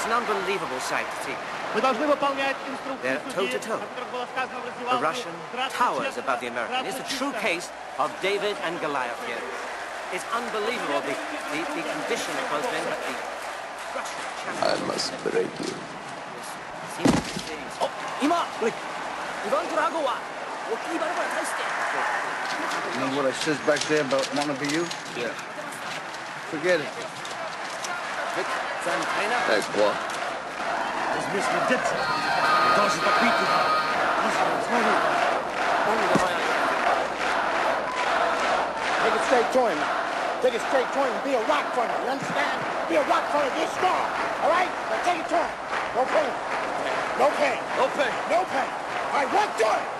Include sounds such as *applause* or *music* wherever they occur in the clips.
It's an unbelievable sight to see. They're toe-to-toe. The Russian towers above the American. It's a true case of David and Goliath here. It's unbelievable, the, the, the condition of both men, but the Russian champion... I must break you. You know what I says back there about wanna be you? Yeah. Forget it. Das müssen wir jetzt. Das ist Take it straight to him. Take it straight to him. Be a rock for him. You understand? Be a rock for him. Get strong. All right? Now take it to him. No pain. No pain. No pain. No pain. No pain. All right, one, two.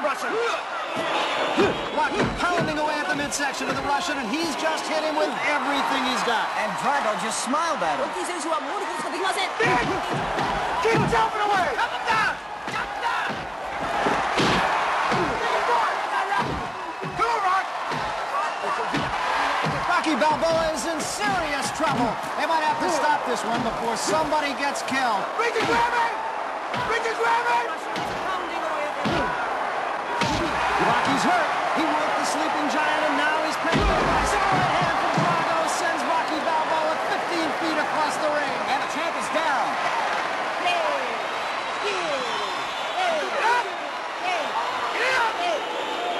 Russian. Luck pounding away at the midsection of the Russian, and he's just hit him with everything he's got. And Drago just smiled at him. Keep jumping away! Come down! Come down! Come on, Rock! Rocky Balboa is in serious trouble. They might have to stop this one before somebody gets killed. Richard, grab it! Richard! Rocky's hurt. He worked the sleeping giant, and now he's pinned. A single right hand from Drago sends Rocky Balboa 15 feet across the ring. And the champ is down.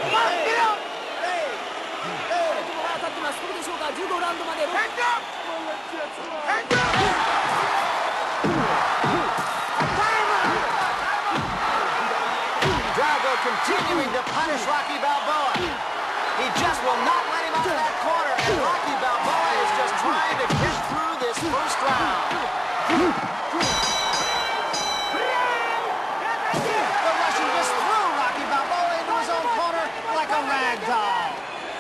Come on, get up. Continuing to punish Rocky Balboa. He just will not let him out of that corner, and Rocky Balboa is just trying to get through this first round.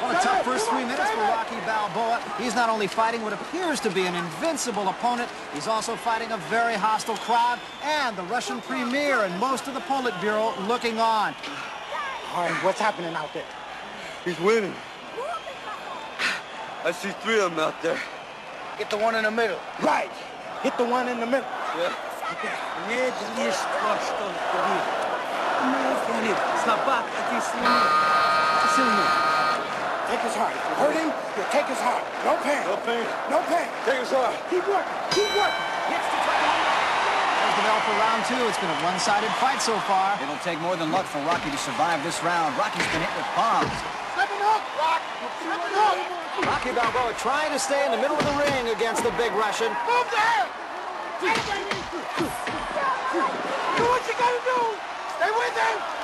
Well, a tough first three minutes for Rocky Balboa. He's not only fighting what appears to be an invincible opponent, he's also fighting a very hostile crowd and the Russian premier and most of the Politburo looking on. All right, what's happening out there? He's winning. *sighs* I see three of them out there. Get the one in the middle. Right. Hit the one in the middle. Медленнее, что, что говорит. Медленнее. Собак, эти сильнее. Сильнее. Take his heart. If you hurt him, you take his heart. No pain. No pain. No pain. Take his heart. Keep working. Keep working. There's the bell for round two. It's been a one-sided fight so far. It'll take more than luck for Rocky to survive this round. Rocky's been hit with bombs. Slipping hook, Rock. Slipping hook. Rocky Balboa trying to stay in the middle of the ring against the big Russian. Move the head. Do what you gotta do. Stay with him.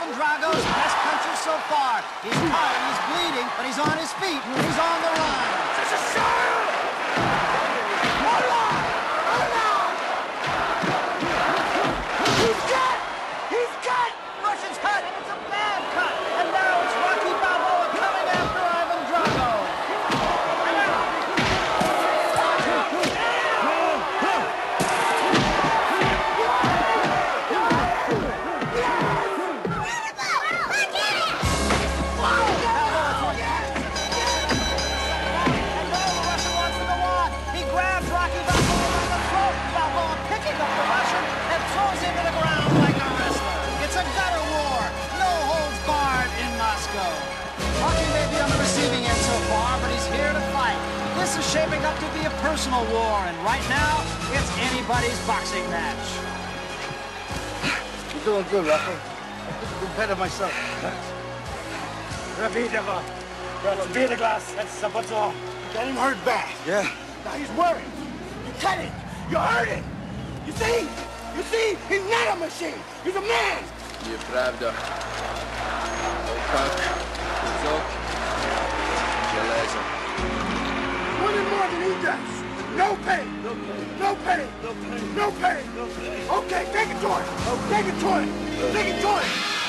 Ivan Drago's best punches so far. He's cut, he's bleeding, but he's on his feet. He's on the run. He's personal war, and right now, it's anybody's boxing match. You're doing good, Rocky. I think I'm better myself. Rapidava. Разбей глаз, это сапацо. Got him hurt bad. Yeah. Now he's worried. You cut it. You hurt it. You see? You see? He's not a machine. He's a man. Nieprawda. To tak, kuzok, No pain. No pain. No pain. No pain. No pain. Okay, take it to him. Take it to him. Take it to him.